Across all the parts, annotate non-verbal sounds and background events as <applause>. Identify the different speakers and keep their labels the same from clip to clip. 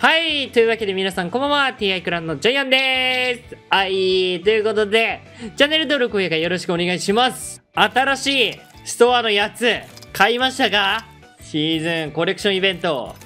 Speaker 1: はい。というわけで皆さんこんばんは。TI クランのジャイアンでーす。はい。ということで、チャンネル登録高評価よろしくお願いします。新しいストアのやつ、買いましたか？シーズンコレクションイベント。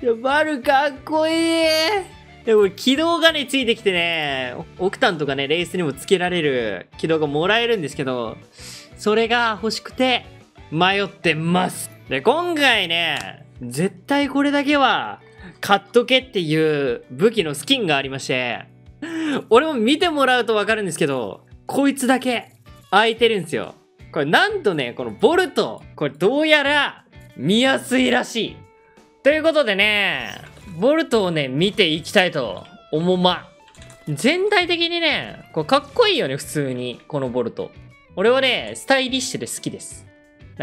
Speaker 1: いや、バルかっこいいでもこれ起動がね、ついてきてね、オクタンとかね、レースにもつけられる起動がもらえるんですけど、それが欲しくて迷ってます。で、今回ね、絶対これだけは買っとけっていう武器のスキンがありまして、俺も見てもらうとわかるんですけど、こいつだけ空いてるんですよ。これなんとね、このボルト、これどうやら見やすいらしい。ということでね、ボルトをね、見ていきたいと思ま。全体的にね、これかっこいいよね、普通に、このボルト。俺はね、スタイリッシュで好きです。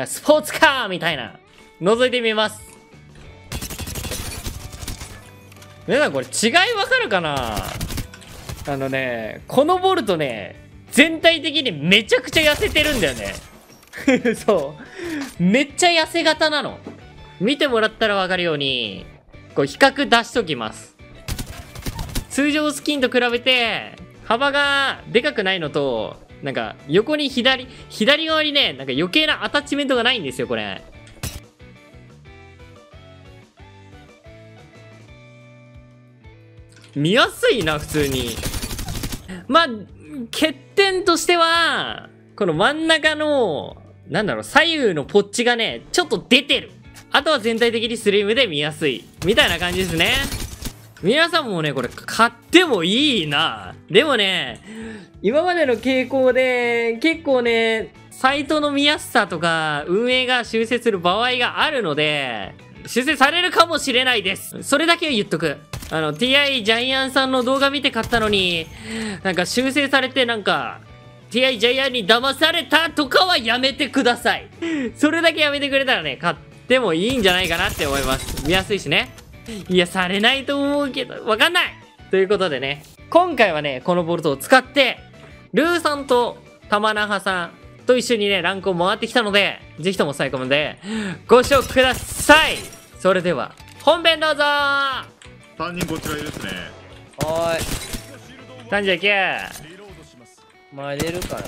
Speaker 1: スポーツカーみたいな、覗いてみます。皆さんこれ違いわかるかな？あのね、このボルトね、全体的にめちゃくちゃ痩せてるんだよね。<laughs> そう。めっちゃ痩せ型なの。見てもらったらわかるように、こう比較出しときます。通常スキンと比べて、幅がでかくないのと、なんか横に左、左側にね、なんか余計なアタッチメントがないんですよ、これ。見やすいな、普通に。まあ、欠点としては、この真ん中の、なんだろう、左右のポッチがね、ちょっと出てる。あとは全体的にスリムで見やすい。みたいな感じですね。皆さんもね、これ買ってもいいな。でもね、今までの傾向で、結構ね、サイトの見やすさとか、運営が修正する場合があるので、修正されるかもしれないです。それだけは言っとく。あの、TI ジャイアンさんの動画見て買ったのに、なんか修正されてなんか、TI ジャイアンに騙されたとかはやめてください。それだけやめてくれたらね、買ってもいいんじゃないかなって思います。見やすいしね。いや、されないと思うけど、わかんないということでね、今回はね、このボルトを使って、ルーさんと玉那覇さんと一緒にね、ランクを回ってきたので、ぜひとも最後までご視聴くださいそれでは、本編どうぞ
Speaker 2: 3人こちらいるですね
Speaker 3: はーい
Speaker 1: !39!
Speaker 3: 前出るからね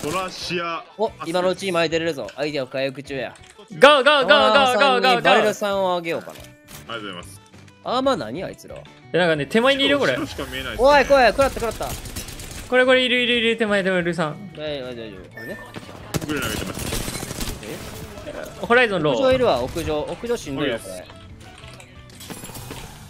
Speaker 2: トラシア
Speaker 3: お今のうちに前出れるぞアイデアを回復中や
Speaker 1: ゴーゴーゴーゴーゴーゴーゴーゴ
Speaker 3: バレル
Speaker 1: ー
Speaker 3: さんをあげようかな
Speaker 2: ありがとうございます
Speaker 3: あーまあ何あいつら
Speaker 1: えなんかね、手前にいるよ、これ。
Speaker 2: 白しか見えないです、ね、
Speaker 3: おい来い食らった食らった
Speaker 1: これこれいるいるいる、手前でもルーさん。
Speaker 3: 大丈夫大丈夫これね
Speaker 2: グレ投げてます
Speaker 1: ホライゾンロー。
Speaker 3: 屋上いるわ屋上屋上しんどいよこれ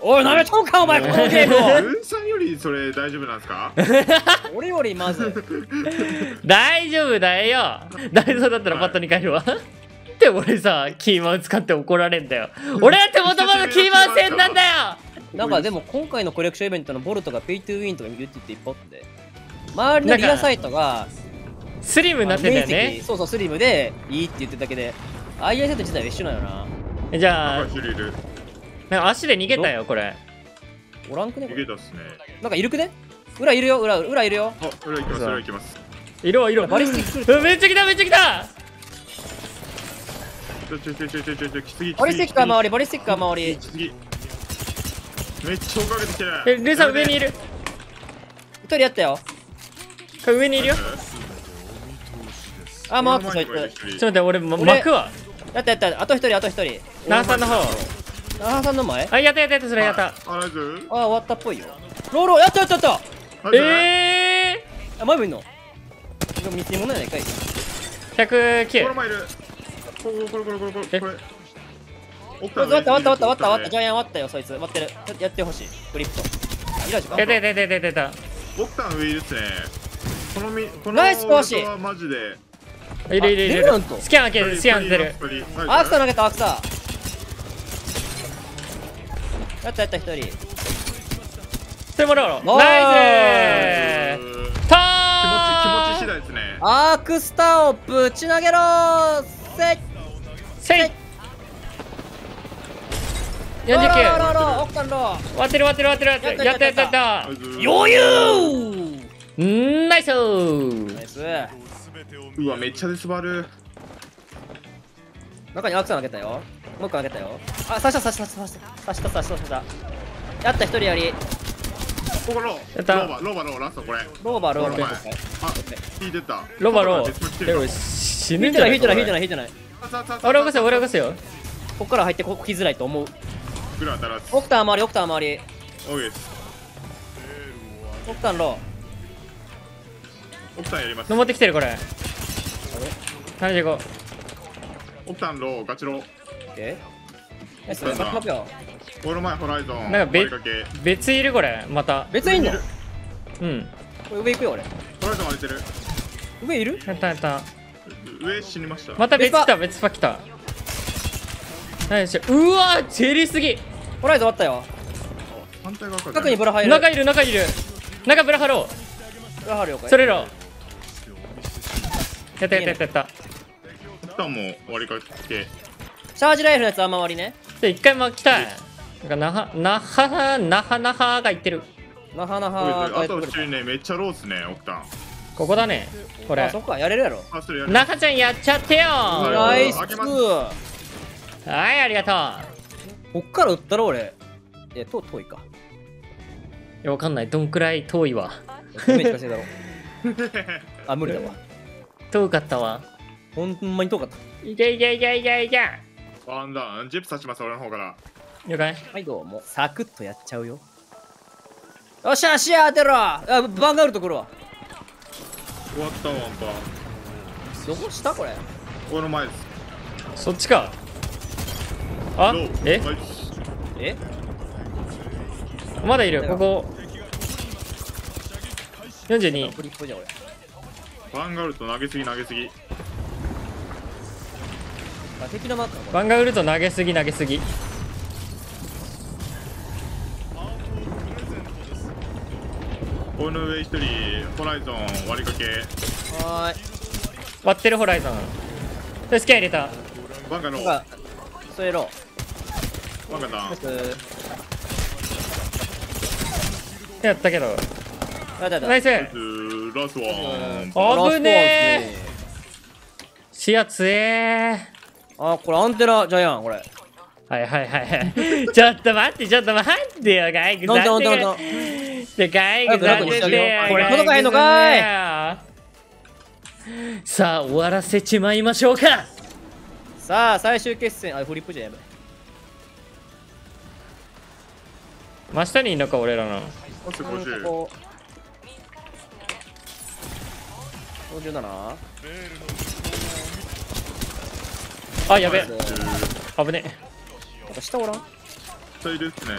Speaker 1: おい
Speaker 3: なめとんかお前このゲームを。
Speaker 2: ルンさんよりそれ大丈夫なんですか？
Speaker 3: 俺よりまず。<laughs>
Speaker 1: 大丈夫だよ。大丈夫だったらパッドに変えるわ。って俺さキーマウ使って怒られんだよ。俺だってもともとキーマウ勢なんだよ。
Speaker 3: なんかでも今回のコレクションイベントのボルトが pay to win とか言ってっていっぱいおって周りのリアサイトが
Speaker 1: スリムになってんだよ
Speaker 3: 面積そうそうスリムでいいって言ってただけで。ット自体は一緒なんよな。
Speaker 1: じゃあなんか足で逃げたよこれ。
Speaker 3: おらんくね？
Speaker 2: 逃げたっすね。
Speaker 3: なんかいるくね？裏いるよ。裏裏いるよ。
Speaker 2: あ裏行きます裏行きます。
Speaker 1: 色は色。
Speaker 3: バリスティック
Speaker 1: めっちゃ来ためっちゃ来た。
Speaker 2: ちょちょちょちょちょちょちょきつぎ
Speaker 3: バリスティックが周
Speaker 2: り
Speaker 3: りバリスティックが周り。
Speaker 2: きつぎめっちゃ追っかけてきて。る
Speaker 1: えルーさん上にいる。
Speaker 3: 一人やったよ。
Speaker 1: これ上にいるよ。ちょ
Speaker 3: あ回ったそいつ。
Speaker 1: っと待って
Speaker 3: 俺
Speaker 1: 巻くわ。
Speaker 3: やったやったあと一人あと一人。
Speaker 1: ナーさんの方
Speaker 3: 那覇さんの前？
Speaker 1: あやったやったやったそれやった。
Speaker 2: あライズ
Speaker 3: あ終わったっぽいよ。ローローやったやったやった
Speaker 2: ライズ
Speaker 1: え
Speaker 3: あ前もいんの？でも見せ物やないかい。
Speaker 1: ー、
Speaker 2: これ
Speaker 1: 109
Speaker 2: もいる。これこれこれこれこれこれ。奥
Speaker 3: 終わった終わった終わった終わった終わったジ
Speaker 2: ゃ
Speaker 3: ャイアン終わったよそいつ。待ってる。ややってほしい。クリプ。トいらじか
Speaker 1: やったやったやったやったやった。
Speaker 2: オクタン上いるっすね。このみこの
Speaker 3: ナイス投資
Speaker 2: オルトはマジで。
Speaker 1: いるいるいる。スキャン開けるスキャン開ける。
Speaker 3: アークサ投げたアークサやったやった一人。
Speaker 1: それもらおう
Speaker 3: おー。
Speaker 1: ナイス。
Speaker 2: 気持ち気
Speaker 1: タ
Speaker 3: アークスターをぶち投げろー。せい。
Speaker 1: せい。
Speaker 3: ロロロロ
Speaker 1: 49
Speaker 3: ロオクタンロ
Speaker 1: 終わってる終わってる終わってるやったやったやった
Speaker 3: 余裕。
Speaker 1: うんナイス。ー
Speaker 3: ナイス。
Speaker 2: うわめっちゃデスバル
Speaker 3: 中にアークさん開けたよ。もう一個開けたよ。あ刺した刺した刺した刺した。刺した刺したやった一人やり。
Speaker 2: ここロー
Speaker 1: やった。
Speaker 2: ローバローバローラストこれ。
Speaker 3: ローバーロー。バ
Speaker 2: あ引いてた。
Speaker 1: ロバロ
Speaker 2: 外からデスバル来てる
Speaker 1: でも死
Speaker 3: 引
Speaker 1: ぬんじゃない
Speaker 3: 引いてない引いて
Speaker 1: い
Speaker 3: ない引いてない。
Speaker 1: 俺起こすよ俺起こすよ。
Speaker 3: こっから入ってここ来づらいと思う。オクター周りオクター周り。
Speaker 2: オーケー
Speaker 3: オクターロ
Speaker 2: オクタンやります。
Speaker 1: 登ってきてるこれ。75
Speaker 2: オクタンローガチロー
Speaker 3: ーオッケーナイスバックアップよ
Speaker 2: この前ホライゾン
Speaker 1: なんかべ
Speaker 2: 割りかけ。
Speaker 1: 別いるこれまた。
Speaker 3: 別にいんの？
Speaker 2: 上に
Speaker 1: うん。
Speaker 3: これ上行くよ俺。
Speaker 2: ホライゾン割れてる。
Speaker 3: 上いる？
Speaker 1: やったやった。
Speaker 2: 上死にました。
Speaker 1: また別来た別パ来た。ナイスう。わチェリすぎ。
Speaker 3: ホライズ終わったよ。
Speaker 2: 反対側から。
Speaker 3: 近くにブラ入る。
Speaker 1: 中いる中いる。中ブラハロ
Speaker 3: ブラ入るよこれ。
Speaker 1: ーそれろ。やったやったやったやった
Speaker 2: タンも割りかけ。
Speaker 3: チャージライフのやつあんま割りね。
Speaker 1: で一回巻きたいなんかなはなはなはなはが言ってる。
Speaker 3: なはなは
Speaker 2: あと後ろにねめっちゃロースねオクタン
Speaker 1: ここだねこれ。
Speaker 3: あそっかやれるやろ。
Speaker 2: あそれやる。
Speaker 1: 中ちゃんやっちゃってよ
Speaker 2: はい
Speaker 1: は
Speaker 3: ナイス
Speaker 2: 開けます
Speaker 3: こ
Speaker 1: いありがとう。
Speaker 3: っから撃ったろ俺。え遠遠いか。
Speaker 1: いやわかんない。どんくらい遠いわ。
Speaker 3: ダメージ稼いだろ。<laughs> あ無理だわ。
Speaker 1: 遠かったわ
Speaker 3: ほんまに遠かった。
Speaker 1: いけいけいけいけいけ
Speaker 2: ワンダウンジェップ刺します俺の方から。
Speaker 1: 了解。
Speaker 3: はいどうも。サクッとやっちゃうよ。よっしゃ視野当てろ。あバンガールと来るわ
Speaker 2: 終わったワンパ
Speaker 3: どこ下これ？
Speaker 2: この前です。
Speaker 1: そっちか。あえ？
Speaker 3: え？
Speaker 1: まだいるここ。42
Speaker 3: フリップじゃん俺。
Speaker 2: スバンガルト投げすぎ投げすぎ
Speaker 3: あ敵のマーク
Speaker 1: バンガウルト投げすぎ投げすぎ。
Speaker 2: この上一人ホライゾン割りかけ。
Speaker 3: はーい。
Speaker 1: 割ってるホライゾン。でスキャン入れた。
Speaker 2: バンガロー
Speaker 3: なんかそれろ
Speaker 2: バンガダウン
Speaker 1: やったけど。ナイス。
Speaker 2: ラスワン。
Speaker 1: 危ねえ。視野強え
Speaker 3: あこれアンテナジャイアンこれ。
Speaker 1: はいはいはいはい。<laughs> ちょっと待ってちょっと待ってよガイク
Speaker 3: なんでなんでなんで
Speaker 1: でガイク
Speaker 3: 早く楽にしてあげよ。これ届かへんのかい。
Speaker 1: さあ終わらせちまいましょうか。
Speaker 3: さあ最終決戦。あフリップじゃやばい
Speaker 1: 真下にいんのか俺らの。
Speaker 2: オス
Speaker 3: こ
Speaker 2: 50
Speaker 3: こ57
Speaker 1: あやべ危ね
Speaker 3: か下おらん？
Speaker 2: 下いるっすね。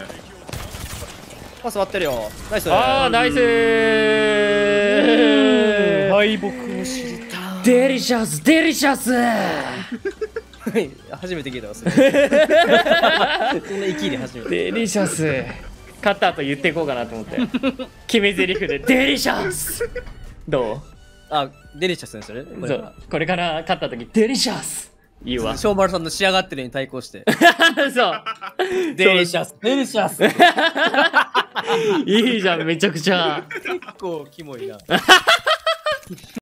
Speaker 3: パス割ってるよ。ナイス。
Speaker 1: あーナイス
Speaker 3: 敗北を知りた
Speaker 1: デリシャスデリシャス
Speaker 3: い <laughs> 初めて聞いたわそれ。そんな息で初めて。
Speaker 1: デリシャス勝った後言っていこうかなと思って。決め台詞でデリシャスど
Speaker 3: あデリシャスにするこれ
Speaker 1: うそう。これから勝った時デリシャス言うわ。
Speaker 3: 小丸さんの仕上がってるに対抗して。<laughs>
Speaker 1: そう。
Speaker 3: デリシャスデリシャス。<laughs>
Speaker 1: いいじゃんめちゃくちゃ。
Speaker 3: 結構キモいな